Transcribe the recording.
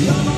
Love